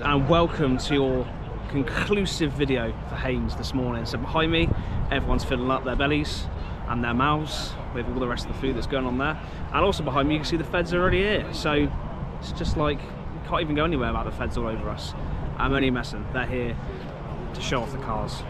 and welcome to your conclusive video for Haynes this morning. So behind me, everyone's filling up their bellies and their mouths with all the rest of the food that's going on there. And also behind me, you can see the feds are already here. So it's just like, you can't even go anywhere without the feds all over us. I'm only messing, they're here to show off the cars.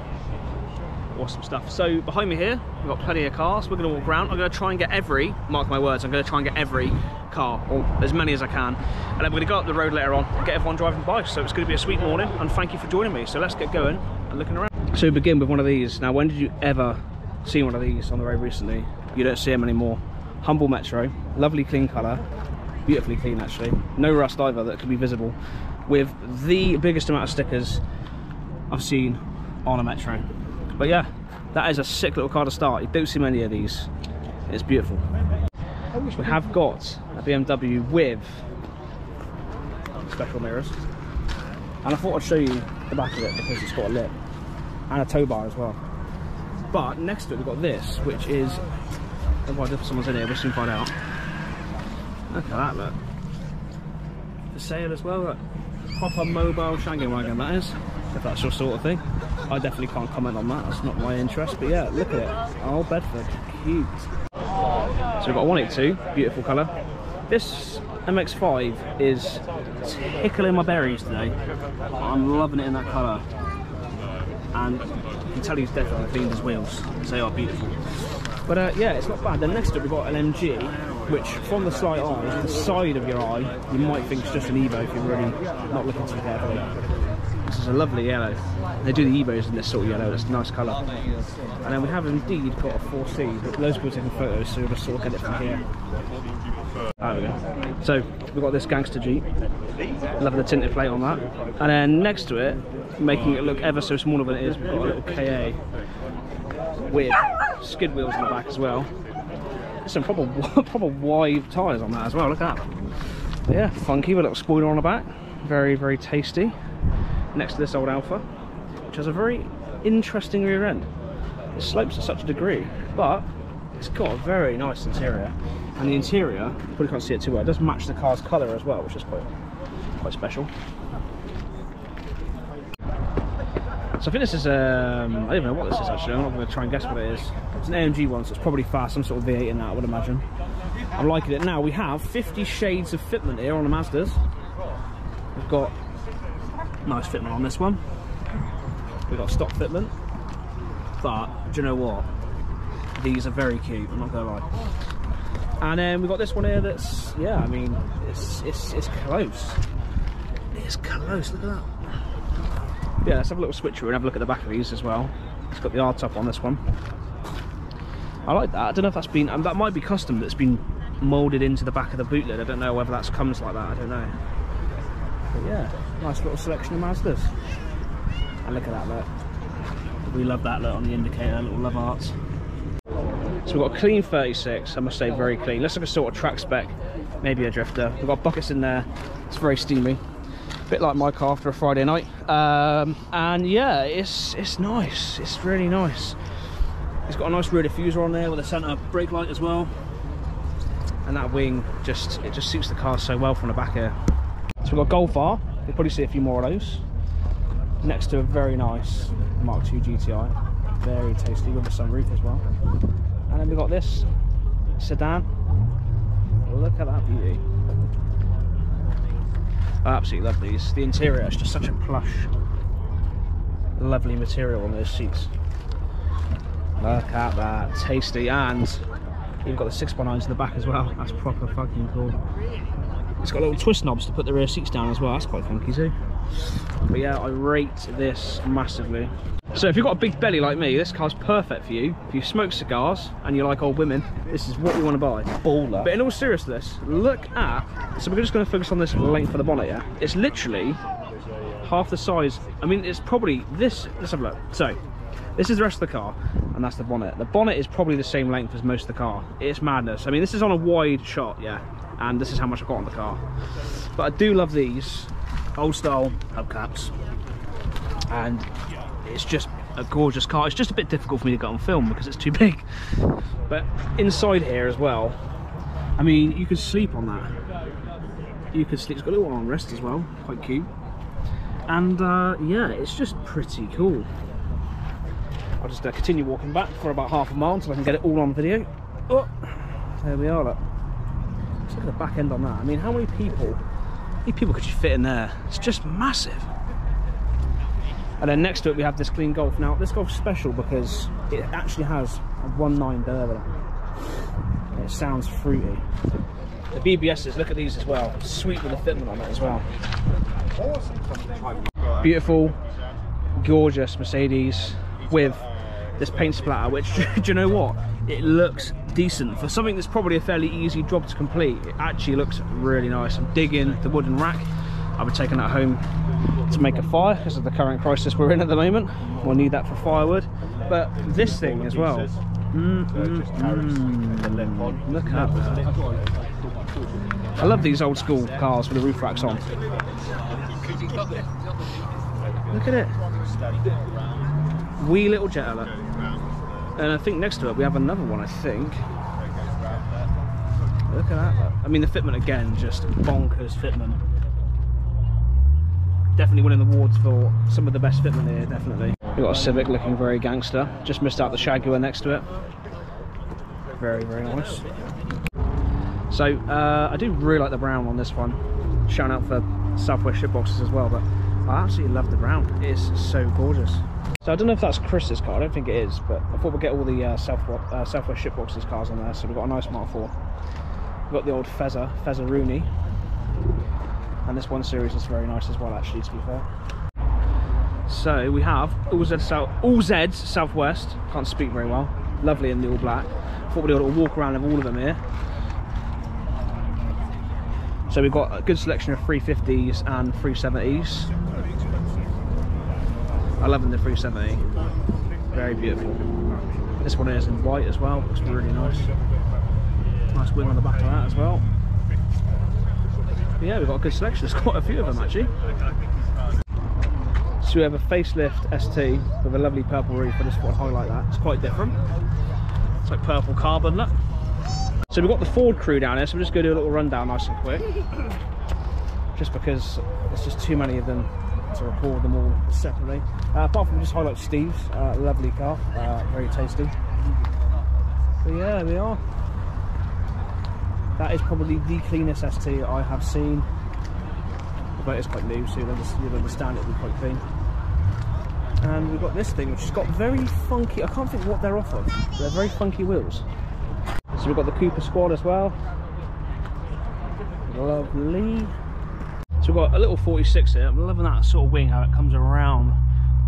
Awesome stuff. So behind me here, we've got plenty of cars. We're gonna walk around. I'm gonna try and get every, mark my words, I'm gonna try and get every car, or as many as I can. And then we're gonna go up the road later on and get everyone driving by. So it's gonna be a sweet morning and thank you for joining me. So let's get going and looking around. So we begin with one of these. Now, when did you ever see one of these on the road recently? You don't see them anymore. Humble Metro, lovely clean colour, beautifully clean actually. No rust either that could be visible. With the biggest amount of stickers I've seen on a Metro. But yeah, that is a sick little car to start. You don't see many of these. It's beautiful. We have got a BMW with special mirrors. And I thought I'd show you the back of it because it's got a lip. And a tow bar as well. But next to it we've got this, which is... Oh, I wonder if someone's in here, we'll soon find out. Look at that, look. For sale as well, look. Proper mobile Shanghai wagon, that is. If that's your sort of thing. I definitely can't comment on that. That's not my interest. But yeah, look at it. Oh, Bedford. Cute. So we've got a 182. Beautiful colour. This MX-5 is tickling my berries today. I'm loving it in that colour. And you can tell he's definitely cleaned his wheels. They are beautiful. But uh, yeah, it's not bad. Then next up we've got an MG, which from the slight eye, the side of your eye, you might think it's just an Evo if you're really not looking too carefully. This is a lovely yellow. They do the Evos in this sort of yellow, it's a nice colour. And then we have indeed got a 4C, but loads of people taking photos, so we'll just sort of get it from here. There we go. So we've got this gangster Jeep, loving the tinted plate on that. And then next to it, making it look ever so smaller than it is, we've got a little KA with skid wheels in the back as well. Some proper, proper wide tyres on that as well, look at that. Yeah, funky with a little spoiler on the back. Very, very tasty next to this old Alfa, which has a very interesting rear end. It slopes to such a degree, but it's got a very nice interior. And the interior, probably can't see it too well, it does match the car's colour as well, which is quite, quite special. So I think this is, um, I don't even know what this is actually, I'm not going to try and guess what it is. It's an AMG one, so it's probably fast, some sort of V8 in that I would imagine. I'm liking it. Now we have 50 shades of fitment here on the Mazdas. We've got nice fitment on this one. We've got stock fitment, but do you know what? These are very cute, I'm not gonna lie. And then we've got this one here that's, yeah, I mean, it's, it's, it's close. It's close, look at that. Yeah, let's have a little switcheroo and have a look at the back of these as well. It's got the R top on this one. I like that. I don't know if that's been, um, that might be custom that's been moulded into the back of the boot lid. I don't know whether that comes like that, I don't know. But yeah, nice little selection of Mazdas. And look at that look. We love that look on the indicator, little love arts. So we've got a clean 36, I must say very clean. Looks like a sort of track spec, maybe a drifter. We've got buckets in there, it's very steamy. A bit like my car after a Friday night. Um, and yeah, it's it's nice, it's really nice. It's got a nice rear diffuser on there with a centre brake light as well. And that wing just, it just suits the car so well from the back here. So we've got Golf R, you'll probably see a few more of those. Next to a very nice Mark II GTI, very tasty with a sunroof as well. And then we've got this sedan. Look at that beauty. I absolutely love these. The interior is just such a plush, lovely material on those seats. Look at that, tasty, and you've got the 6x9s in the back as well. That's proper fucking cool. It's got little twist knobs to put the rear seats down as well. That's quite funky too. But yeah, I rate this massively. So if you've got a big belly like me, this car's perfect for you. If you smoke cigars and you like old women, this is what you want to buy. Baller. But in all seriousness, look at, so we're just going to focus on this length of the bonnet, yeah? It's literally half the size. I mean, it's probably this, let's have a look. So, this is the rest of the car, and that's the bonnet. The bonnet is probably the same length as most of the car. It's madness. I mean, this is on a wide shot, yeah, and this is how much I've got on the car. But I do love these old style hubcaps, and it's just a gorgeous car. It's just a bit difficult for me to get on film because it's too big. But inside here as well, I mean, you could sleep on that. You could sleep. It's got a little armrest as well, quite cute. And uh, yeah, it's just pretty cool. I'll just uh, continue walking back for about half a mile until I can get it all on video. Oh, there we are. Look. Look at the back end on that. I mean, how many people? How many people could you fit in there? It's just massive. And then next to it we have this clean golf. Now this golf's special because it actually has a 1.9 Derby. It sounds fruity. The BBSs, look at these as well. Sweet with the fitment on it as well. Beautiful, gorgeous Mercedes with this paint splatter, which, do you know what? It looks decent. For something that's probably a fairly easy job to complete, it actually looks really nice. I'm digging the wooden rack. I'll be taking that home to make a fire because of the current crisis we're in at the moment. We'll need that for firewood. But this thing as well. Mm, mm, mm. Look at that. I love these old school cars with the roof racks on. Look at it. Wee little Jetta. And I think next to it we have another one, I think. Look at that. I mean, the fitment again, just bonkers fitment. Definitely winning the awards for some of the best fitment here, definitely. We've got a Civic looking very gangster. Just missed out the Jaguar next to it. Very, very nice. So, uh, I do really like the brown on this one. Shout out for Southwest shipboxes as well, but I absolutely love the brown. It is so gorgeous. So I don't know if that's Chris's car, I don't think it is, but I thought we'd get all the uh, South, uh, Southwest shipboxes cars on there, so we've got a nice Mark 4. We've got the old Fezzer, Fezzer Rooney, and this one series is very nice as well actually to be fair. So we have all Z South, all Zeds Southwest, can't speak very well, lovely in the all black. Thought we'd do a walk around of all of them here. So we've got a good selection of 350s and 370s. I love the 370. Very beautiful. This one is in white as well. Looks really nice. Nice wing on the back of that as well. But yeah, we've got a good selection. There's quite a few of them actually. So we have a facelift ST with a lovely purple roof. I just want to highlight that. It's quite different. It's like purple carbon look. So we've got the Ford crew down here, so we're just going to do a little rundown nice and quick. Just because there's just too many of them to record them all separately. Uh, apart from just highlight Steve's, uh, lovely car, uh, very tasty. But yeah, we are. That is probably the cleanest ST I have seen. But it's quite new, so you'll understand, it'll be quite clean. And we've got this thing, which has got very funky, I can't think what they're off of. They're very funky wheels. So we've got the Cooper Squad as well. Lovely. So we've got a little 46 here. I'm loving that sort of wing, how it comes around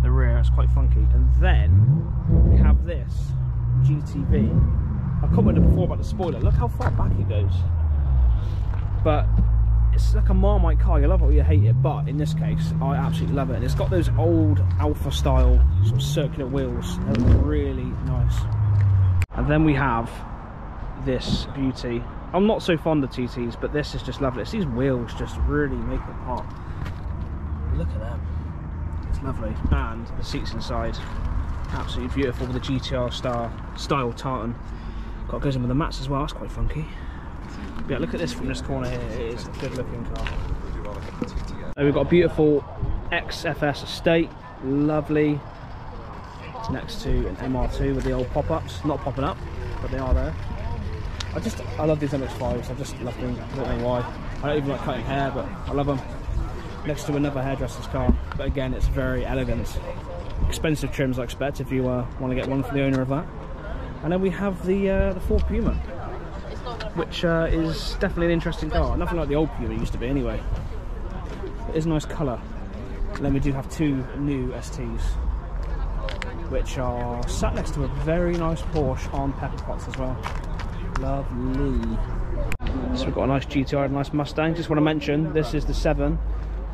the rear. It's quite funky. And then we have this GTV. I commented before about the spoiler. Look how far back it goes. But it's like a Marmite car. You love it or you hate it. But in this case, I absolutely love it. And it's got those old Alfa style sort of circular wheels. They're really nice. And then we have this beauty I'm not so fond of TTs, but this is just lovely. It's these wheels just really make it pop. Look at them. It's lovely. And the seats inside, absolutely beautiful with the GTR star style tartan. Got goes in with the mats as well. That's quite funky. But yeah, look at this from this corner here. It is a good looking car. And we've got a beautiful XFS estate. Lovely. It's next to an MR2 with the old pop-ups. Not popping up, but they are there. I just, I love these MX-5s, I just love them, I don't know why. I don't even like cutting hair, but I love them. Next to another hairdresser's car, but again, it's very elegant. Expensive trims, I expect, if you uh, want to get one for the owner of that. And then we have the uh, the Ford Puma, which uh, is definitely an interesting car. Nothing like the old Puma used to be, anyway. It is a nice colour. And then we do have two new STs, which are sat next to a very nice Porsche on pepper pots as well. Lovely. So we've got a nice GTR, a nice Mustang. Just want to mention, this is the 7,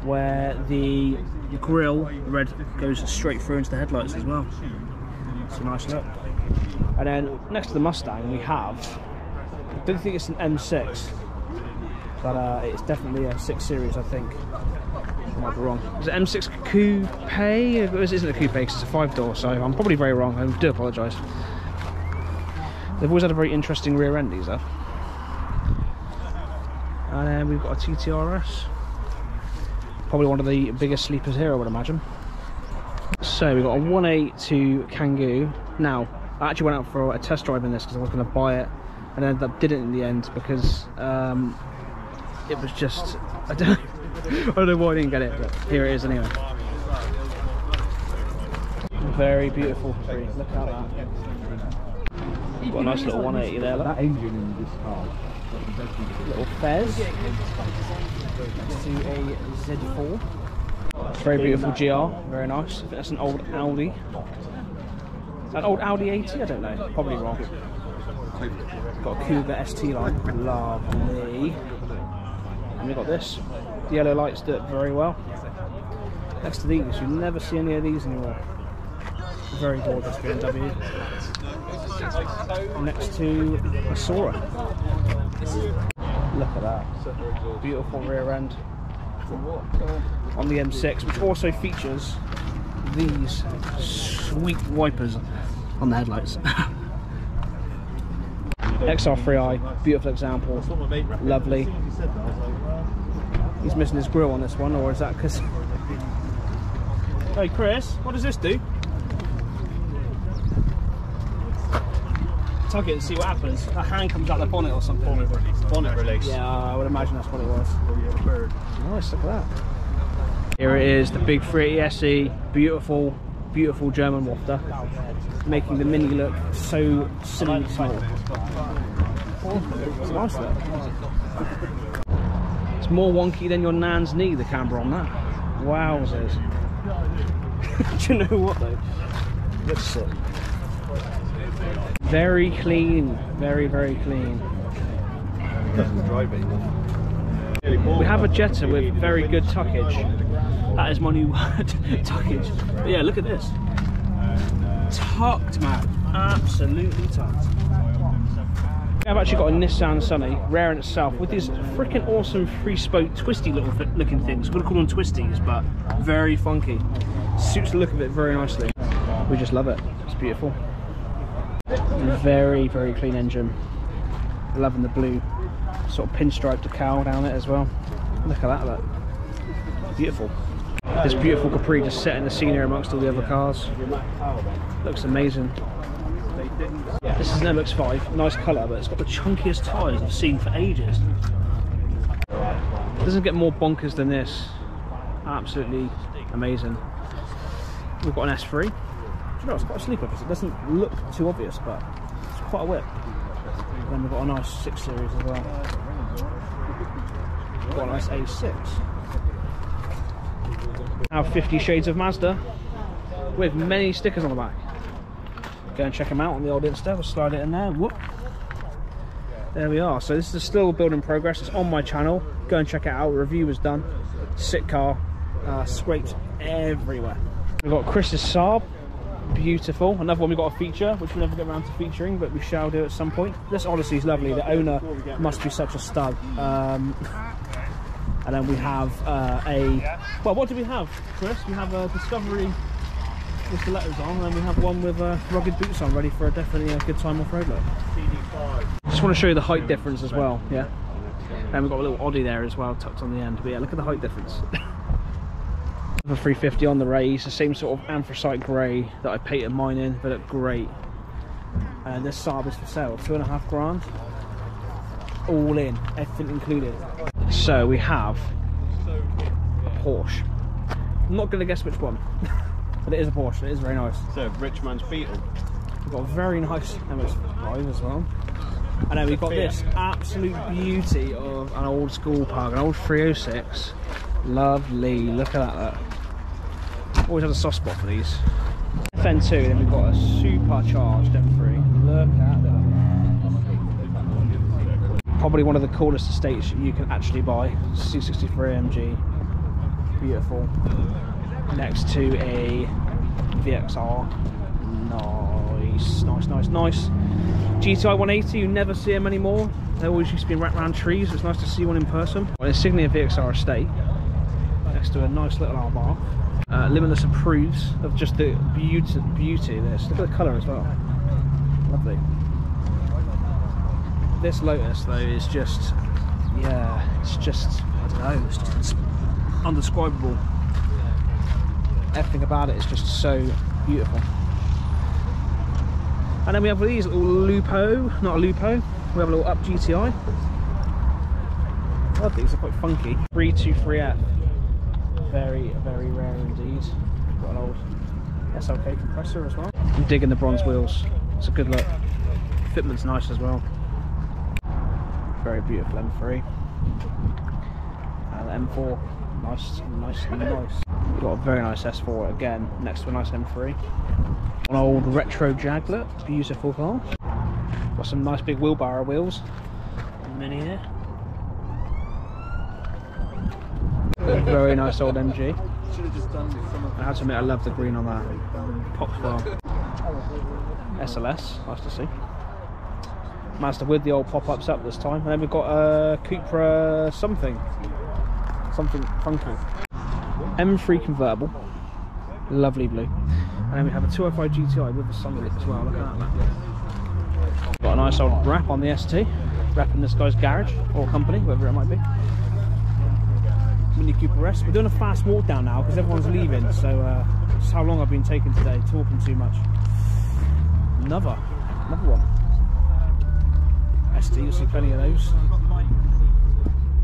where the grille red goes straight through into the headlights as well. It's a nice look. And then next to the Mustang we have, I don't think it's an M6, but uh, it's definitely a 6 Series I think. I might be wrong. Is it M6 Coupe? It isn't a coupe because it's a 5 door, so I'm probably very wrong. I do apologise. They've always had a very interesting rear end, these have. And then we've got a TTRS. Probably one of the biggest sleepers here, I would imagine. So we've got a 182 Kangoo. Now, I actually went out for a test drive in this because I was going to buy it and ended up did it in the end because um, it was just, I don't, I don't know why I didn't get it, but here it is anyway. Very beautiful tree, look at that. Got a nice little 180 there, look. That engine in this car. little Fez next to a Z4. Very beautiful GR, very nice. I think that's an old Audi. Is that an old Audi 80? I don't know, probably wrong. Got a Kuga ST line, lovely. And we've got this. The yellow lights do it very well. Next to these, you never see any of these anymore. Very gorgeous BMW. Next to a Soarer. Look at that. Beautiful rear end. On the M6, which also features these sweet wipers on the headlights. XR3i, beautiful example, lovely. He's missing his grill on this one, or is that because... Hey Chris, what does this do? Tug it and see what happens. A hand comes out the bonnet or something. Bonnet release. Bonnet release. Yeah, I would imagine that's what it was. Oh, yeah, bird. Nice, look at that. Here it is, the big 380 SE, beautiful, beautiful German wafter, making the Mini look so silly small. It's nice though. It's more wonky than your nan's knee, the camber on that. Wowzers. Do you know what though? Looks sick. Very clean, very, very clean. We have a Jetta with very good tuckage. That is my new word, tuckage. But yeah, look at this. Tucked, man. Absolutely tucked. I've actually got a Nissan Sunny, rare in itself, with these freaking awesome three-spoke twisty little th looking things. We're gonna call them twisties, but very funky. Suits the look of it very nicely. We just love it. It's beautiful. Very, very clean engine. Loving the blue sort of pinstripe decal down it as well. Look at that, look. Beautiful. This beautiful Capri just setting the scene here amongst all the other cars. Looks amazing. This is an MX-5, nice colour, but it's got the chunkiest tyres I've seen for ages. Doesn't get more bonkers than this. Absolutely amazing. We've got an S3. Know, it's quite a sleeper it doesn't look too obvious, but it's quite a whip. Then we've got a nice 6 Series as well. Got a nice A6. Now 50 Shades of Mazda with many stickers on the back. Go and check them out on the old Insta. We'll slide it in there. Whoop. There we are. So this is still build in progress. It's on my channel. Go and check it out. Review was done. Sick car. Uh, scraped everywhere. We've got Chris's Saab. Beautiful. Another one we've got a feature, which we'll never get around to featuring, but we shall do at some point. This Odyssey is lovely. The owner must be such a stud. Um, and then we have uh, a well what do we have chris we have a discovery with the letters on and then we have one with uh, rugged boots on ready for a definitely a good time off road look just want to show you the height difference as well yeah and we've got a little Audi there as well tucked on the end but yeah look at the height difference the 350 on the race the same sort of anthracite grey that I painted mine in they look great and this Saab is for sale two and a half grand all in everything included so we have Porsche. I'm not going to guess which one, but it is a Porsche. It is very nice. So, rich man's Beetle. We've got a very nice MX-5 as well. And then we've got this absolute beauty of an old school pug, an old 306. Lovely. Look at that. Always had a soft spot for these. FN2, then we've got a supercharged M3. Look at that probably one of the coolest estates you can actually buy. C63 AMG, beautiful. Next to a VXR, nice, nice, nice, nice. GTI 180, you never see them anymore. They always used to be wrapped around trees. It's nice to see one in person. An Insignia VXR estate, next to a nice little R Uh, Limitless approves of just the beauty, beauty of this. Look at the colour as well. Lovely this Lotus though is just, yeah, it's just, I don't know, it's just undescribable. Everything about it is just so beautiful. And then we have these little Lupo, not a Lupo, we have a little Up GTI. I love these, they're quite funky. 323F. Very, very rare indeed. Got an old SLK compressor as well. I'm digging the bronze wheels. It's a good look. Fitment's nice as well. Very beautiful M3. And M4, nice, nice, nice. Got a very nice S4 again, next to a nice M3. An old retro Jaglet, beautiful car. Got some nice big wheelbarrow wheels. Mini here. Very nice old MG. I have to admit, I love the green on that. Pops well. SLS, nice to see. Mazda with the old pop-ups up this time. And then we've got a Cupra something. Something funky. M3 convertible. Lovely blue. And then we have a 205 GTI with the sunroof as well. Look at that. Got a nice old wrap on the ST. Wrapping this guy's garage or company, whoever it might be. Mini Cooper S. We're doing a fast walk down now because everyone's leaving. So uh, how long I've been taking today, talking too much. Another, another one. ST, you'll see plenty of those.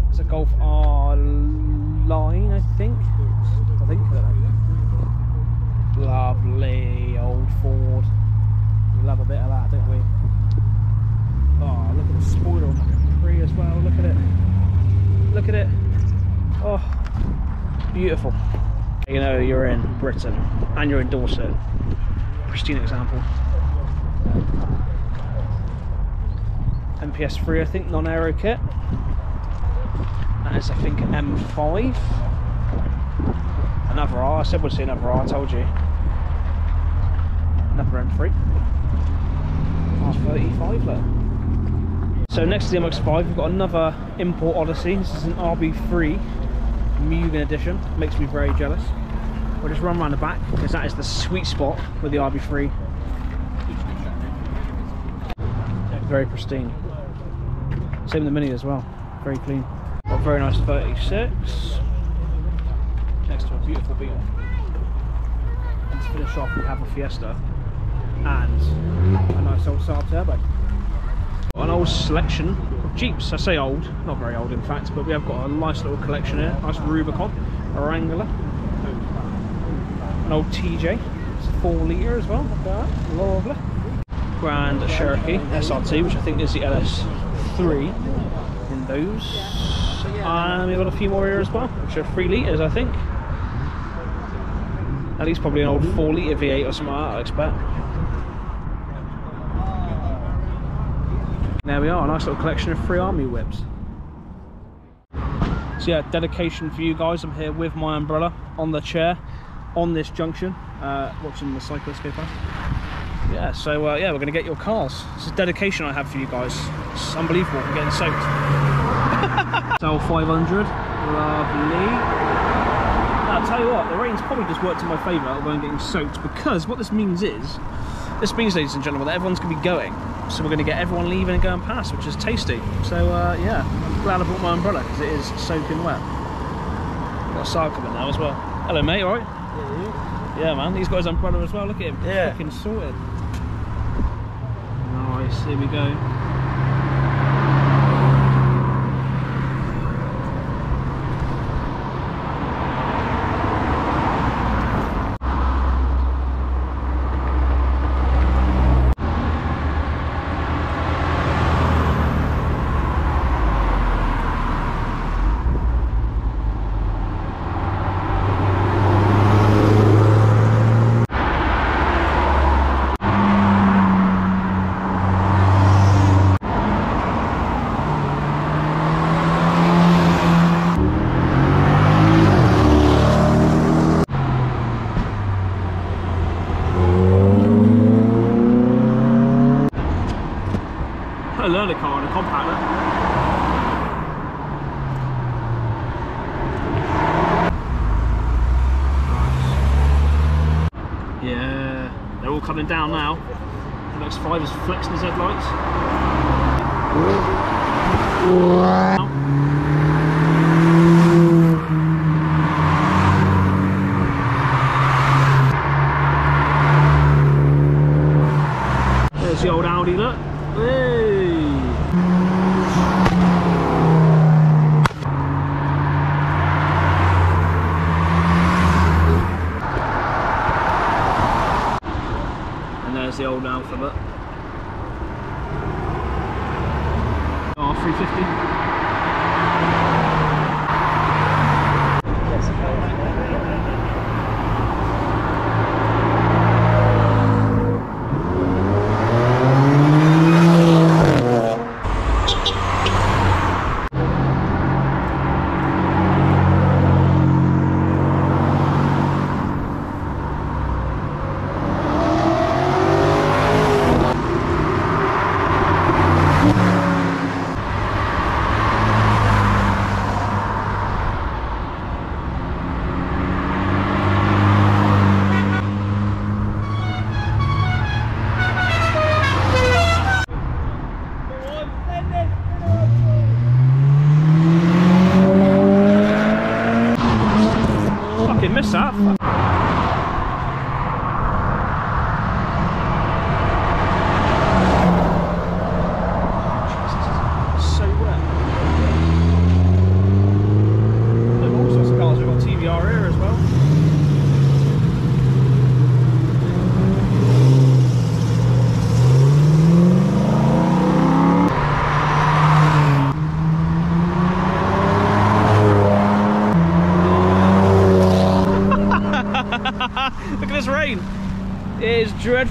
It's a Golf R line, I think. I think. I. Lovely old Ford. We love a bit of that, don't we? Oh, look at the spoiler on the Capri as well. Look at it. Look at it. Oh, beautiful. You know you're in Britain and you're in Dorset. Pristine example. MPS3, I think, non-aero kit. And it's, I think, M5. Another R. I said we'd see another R. I told you. Another M3. R35, look. So next to the MX-5, we've got another import Odyssey. This is an RB3 Mugen edition. Makes me very jealous. We'll just run around the back because that is the sweet spot with the RB3. Very pristine. Same with the Mini as well. Very clean. Got very nice 36. Next to a beautiful Beetle. And to finish off, we have a Fiesta and a nice old Saab Turbo. An old selection Jeeps. I say old, not very old in fact, but we have got a nice little collection here. Nice Rubicon, a Wrangler, an old TJ. It's a four litre as well. Lovely. Grand Cherokee SRT, which I think is the LS3 in those. And we've got a few more here as well, which are three litres, I think. At least probably an old four litre V8 or something like that, I expect. There we are, a nice little collection of free army whips. So yeah, dedication for you guys. I'm here with my umbrella on the chair on this junction, uh, watching the cyclists go past. Yeah, so uh, yeah, we're going to get your cars. It's a dedication I have for you guys. It's unbelievable, I'm getting soaked. Sell 500, lovely. Now, I'll tell you what, the rain's probably just worked in my favour, although I'm getting soaked, because what this means is, this means, ladies and gentlemen, that everyone's going to be going. So we're going to get everyone leaving and going past, which is tasty. So uh, yeah, I'm glad I brought my umbrella, because it is soaking wet. Got a Saab coming now as well. Hello mate, alright? Yeah, man. He's got his umbrella as well. Look at him. Yeah. Fucking sorted. Nice. Here we go.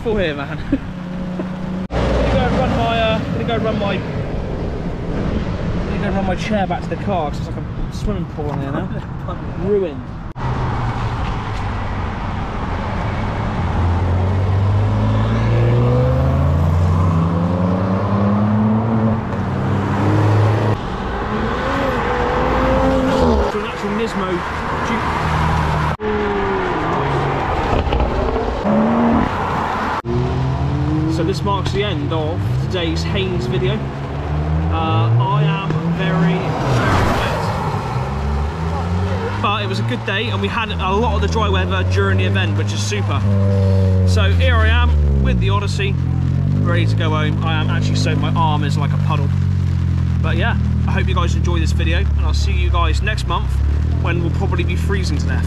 Dreadful here, man. gonna go run my. Uh, gonna go run my. Gonna go run my chair back to the car because it's like a swimming pool in here now. Ruined. To an actual Nismo Juke The end of today's Haynes video. Uh, I am very, very wet. But it was a good day and we had a lot of the dry weather during the event, which is super. So here I am with the Odyssey, ready to go home. I am actually so my arm is like a puddle. But yeah, I hope you guys enjoy this video and I'll see you guys next month when we'll probably be freezing to death,